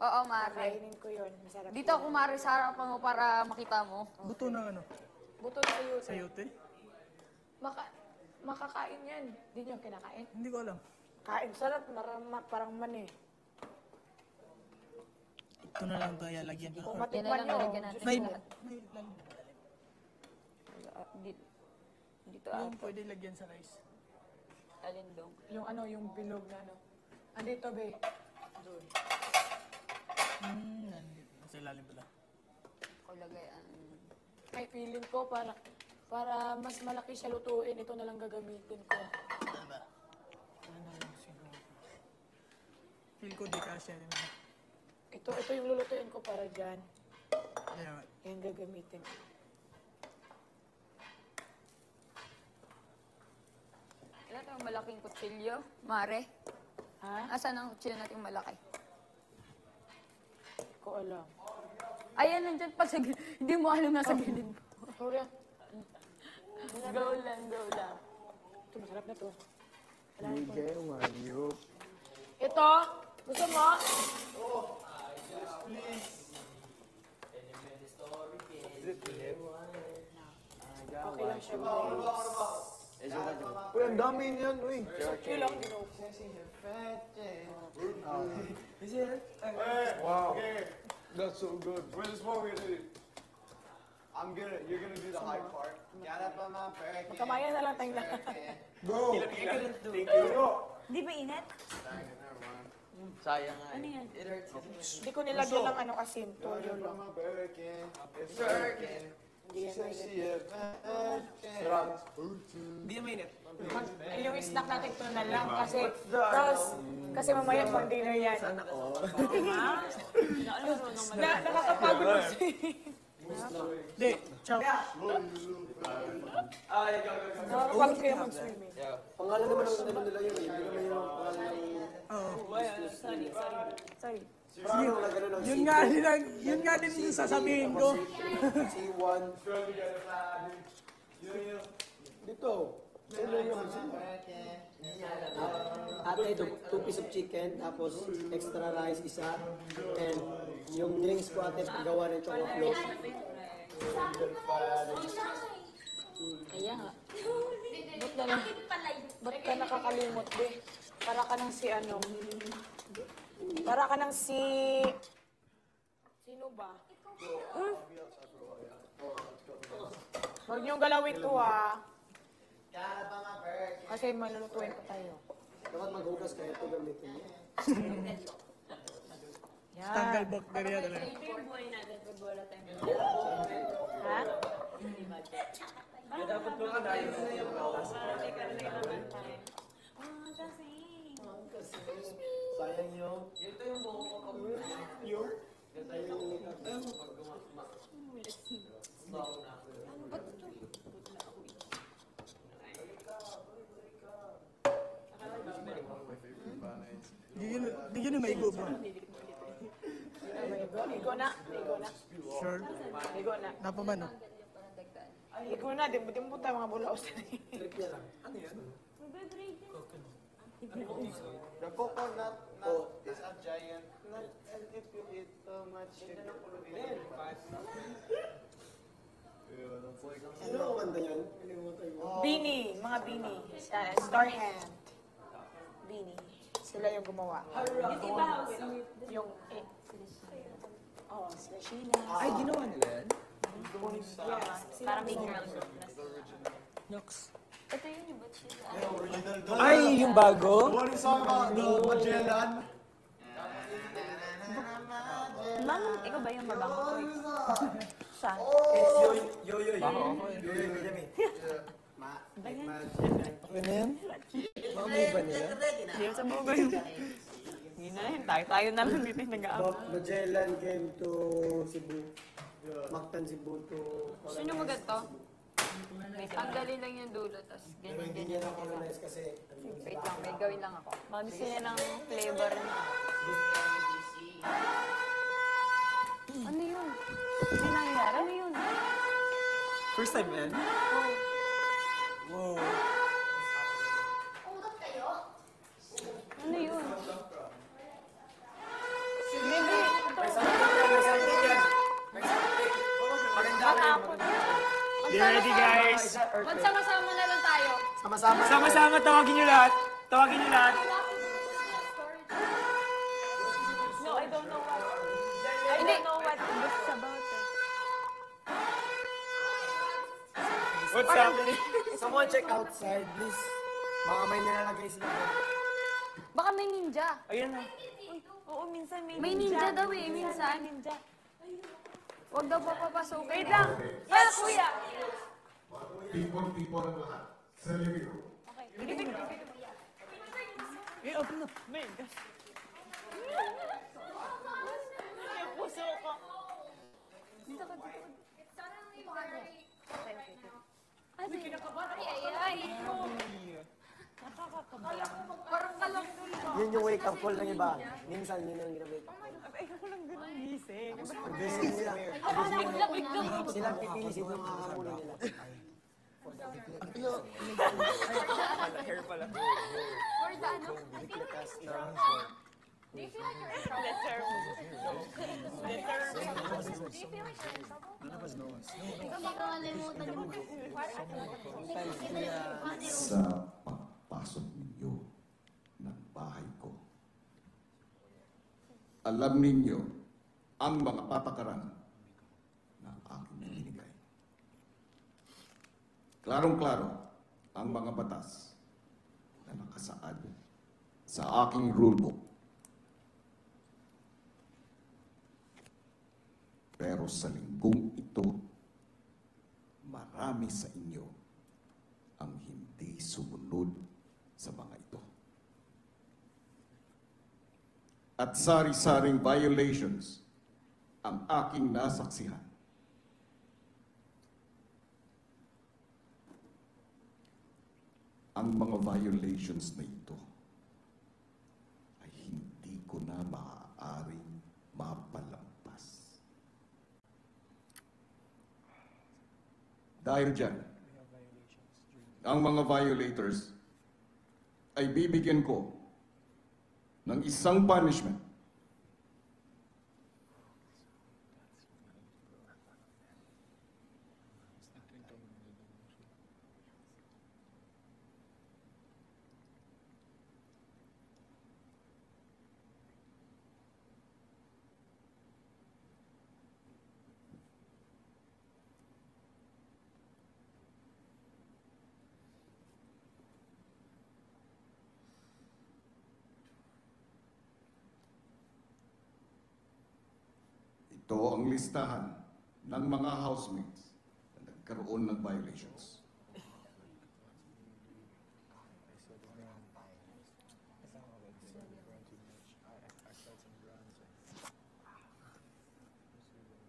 Oo, Mare. Kainin ko yun. Masarap. Dito ako, Mare, sa harapan mo para makita mo. Buto ng ano? Buto sa iyo. Sayote? Maka, makakain yan. Hindi nyo kinakain. Hindi ko alam. Kain. Sarap. Marama, parang man eh. Ito na lang kaya lagyan ko. Yan na matikman lang nyo. nalagyan natin. May, lahat. may lang. Dito, dito Yung pwede lagyan sa rice. Alin dong? Yung ano, yung bilog na ano. Andito, be. Doon. Hmm, nandito. Nasa ilalim pala. Ako lagay ang... Ay, feeling ko para para mas malaki siya lutuin, ito na lang gagamitin ko. Ano ba? Ano lang siguro. Feel ko di kasya rin. Ito, ito yung lulutuin ko para dyan. Kaya, Yan gagamitin. Ilan yung malaking kutsilyo? Mare? Ha? Asan ang kutsilyo natin malaki? Ko alam. Ayan, nandyan pa sa gilid. Hindi mo alam nasa gilid mo. Sorry. Go lang, go lang. Ito, masarap na to. Bigay Mario. Ito, gusto mo? Okay lang siya. Uy, ang dami niyan, uy. Okay lang, ginupo. Wow. That's so good. Wait, this is what we're gonna do. I'm gonna, you're gonna do the high part. Up on my back. Kamayan na lang tayong lahat. Go! Di ba init? Sayang nga. Ano yan? Hindi ko nilagyan ng ano asin. Toyo lang. In. It's working. Hindi yeah. Sarap. Ay, yung snack natin ito na lang kasi tapos kasi mamaya pang dinner yan. Sana Na, nakakapagod kasi. Di, chop. Nakakapagod kaya mag-swimming. Pangalan naman ang ano nila yun, eh. Hindi naman yung pangalan ng... Oo. Sorry. Yung na gano'n ang Yun nga din ang, yun nga din yung sasabihin ko. C1. Dito. Sino yung Ate, two, two piece of chicken, tapos extra rice isa, and yung drinks ko ate, paggawa ng choco float. Kaya nga. Ba't na lang? Ba't ka nakakalimot, be? Para ka nang si ano? Para ka nang si... Sino ba? Hmm? Huwag niyong galawin to, ha? Kasi malulutuin pa tayo. Dapat maghugas kayo ito gamitin mo. Yan. Tanggal bakterya talaga. Ha? Sayang yung... Ito yung buko ko. Yung? Sayang yung... Di yun, di yun yung maigo bro. Igo, igo na. Igo na. Sure. Igo na. Napaman no? Igo na. Di mo, di mo tayo mga bulaos na Trip niya lang. The coconut nut is a giant nut, and if you eat too much, you can Sino ang kumanda yan? Bini, mga bini. Sa Star Hand. Bini. Sila yung gumawa. Yung, eh, oh, sila Sheena. Ay, ginawa nila yan? Parang may girl group na Yoks. Ito yun yung ba't? Ay, yung bago? What is song about the Magellan? Ma'am, ikaw ba yung mabango ko? Siya. Yo, yo, yo. Ako. Yo, yo, Benjamin. Okay na yan? Mamay ba nila? Hindi sa bugo yun. Hindi na yun. Tayo, tayo na lang dito. Bob Magellan came to Cebu. Mactan Cebu to... Gusto nyo maganto? Tanggalin lang yung dulo, tapos Pero ganyan, hindi ganyan. niya na-colonize kasi... Wait lang, may gawin lang ako. Mga gusto niya ng flavor niya. Ano yun? Ano nangyari? Ano yun? First time yan? Tawagin nyo lahat. No, I don't know what. I don't know what this is about. eh. What's up? Someone check outside, please. Baka may nilalagay sila. Baka may ninja. Ayun na. Oo, minsan may, May ninja daw eh, minsan. ninja. Huwag daw papapasukin. Wait lang. Yes, kuya. Tipon-tipon ang lahat. Sa living room. Eh, open na. May, gas. Yung puso ko. Dito ka, dito ka. Ay, ay, ay. Parang kalang Yun yung wake up call ng iba. Minsan, yun ang ginawake up Ay, ako lang ganun gising. call. Gising nila. Gising nila. Sila pipilisin yung nila. Hair pala. Or the ano? Do you feel like you're in trouble? Letter. Do you feel like you're in trouble? Ikaw makakalimutan yung Sa pagpasok ninyo ng bahay ko, alam ninyo ang mga patakaran na aking binigay. Klarong-klaro ang mga batas na nakasaad sa aking rulebook. Pero sa linggong ito, marami sa inyo ang hindi sumunod sa mga ito. At sari-saring violations ang aking nasaksihan. Ang mga violations na ito ay hindi ko na maaaring mapalampas. Dahil dyan, ang mga violators ay bibigyan ko ng isang punishment. Ito ang listahan ng mga housemates na nagkaroon ng violations.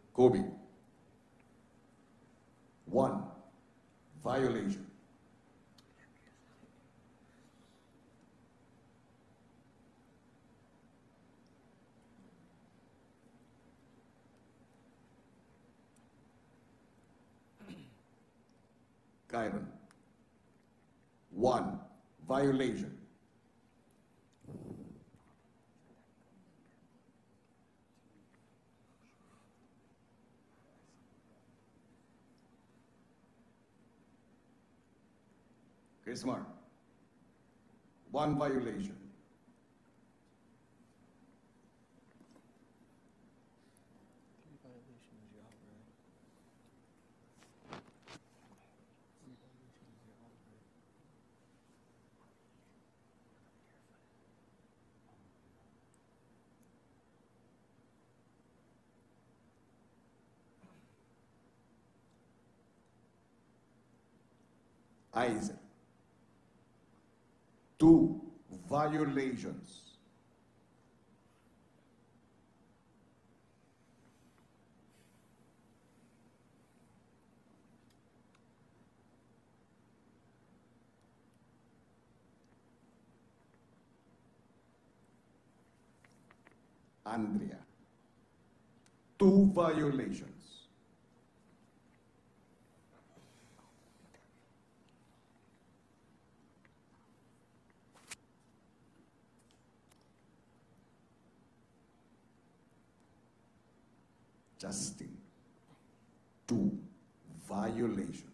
Kobe. One, violation. Kyron. One, violation. Chrismar. One violation. Isaac. Two violations. Andrea. Two violations. adjusting to violations.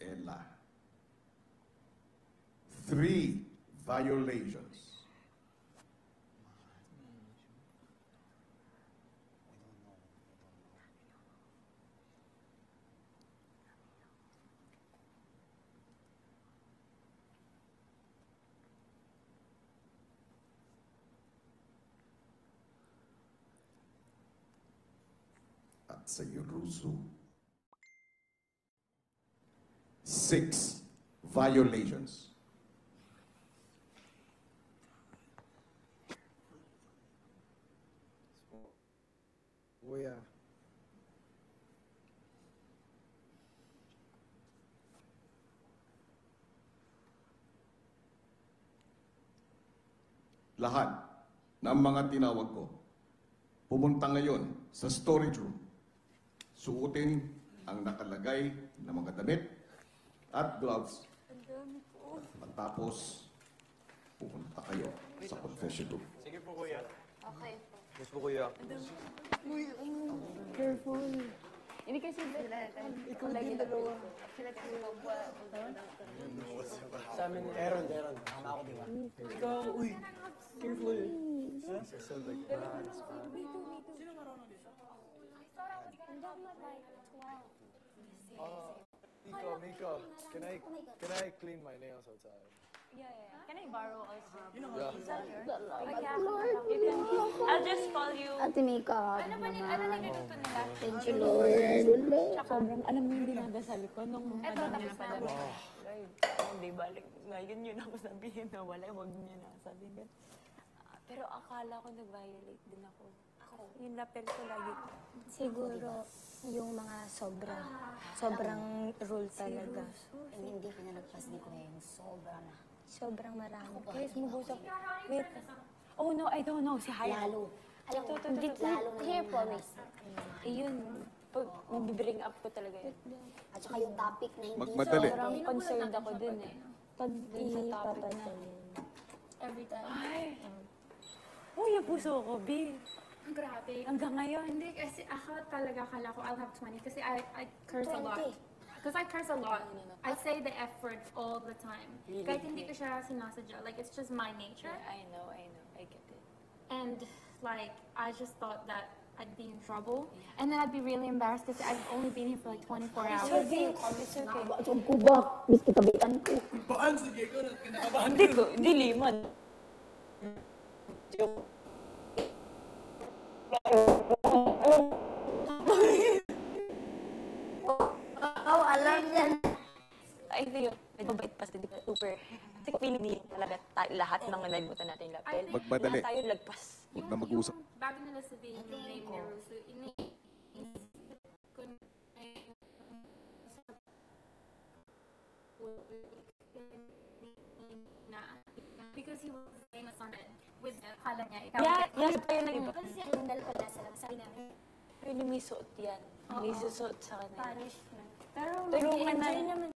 Ella. Three violations. At sa iyo, Russo, six violations. Kuya. Lahat ng mga tinawag ko, pumunta ngayon sa storage room. Suotin ang nakalagay na mga damit at gloves. Matapos, pupunta kayo sa confession room. Okay. Yes po, kuya. Hindi kasi ikaw din dalawa. Sila kasi Sa amin, Aaron, Aaron. Tama ako, di ba? Ikaw, uy, careful. Miko, Miko, can I, can I clean my nails outside? Yeah, yeah. Can I borrow also? Yeah. I'll just call you. Ate Mika, Ano ba ni, ano niluto nila? thank you Lord. Sobrang alam mo yung dinadasal ko nung ano niya pa hindi balik. Ngayon yun ako sabihin na wala, huwag niya na sabihin. Ah, Pero akala ko nag-violate din ako. Yung lapel ko lagi. Siguro yung mga sobra. Sobrang rule talaga. And hindi pinalagpas ni Kuya yung sobra na. Sobrang marami. Guys, mabusok. Wait. Oh no, I don't know. Si Haya. Lalo. Alam mo, Hindi, lalo na here yung promise. Ayun. Pag mag-bring up ko talaga yun. At saka yung topic na hindi Magmadali. Sobrang concerned ako dun eh. Pag Dun sa topic na. ipapatayin. Every time. Ay. Oh, yung puso ko, B. Grabe. Hanggang ngayon. Hindi kasi ako talaga akala ko I'll have 20 kasi I, I curse a lot. Because I curse a lot. I say the F word all the time. Kahit hindi ko siya sinasadya. Like, it's just my nature. I know, I know. I get it. And, like, I just thought that I'd be in trouble. And then I'd be really embarrassed because I've only been here for like 24 hours. It's okay. Nakabasog ko ba? Miski kabitan ko. Baan, sige ko, kinakabahan Hindi ko, hindi liman. Oh, lahat ng nalimutan natin yung lapel. Magmadali. Lahat tayo lagpas. Huwag na mag-usap. Bago nila sabihin yung name ni Russo, ini ko na because he was famous on it with the kala niya ikaw Yeah, yeah, tayo nag iba. Kasi yung dal pala sa lang, sabi namin, Pero may suot yan. May susuot sa kanya. Punishment. Pero Tulungan mag-enjoy naman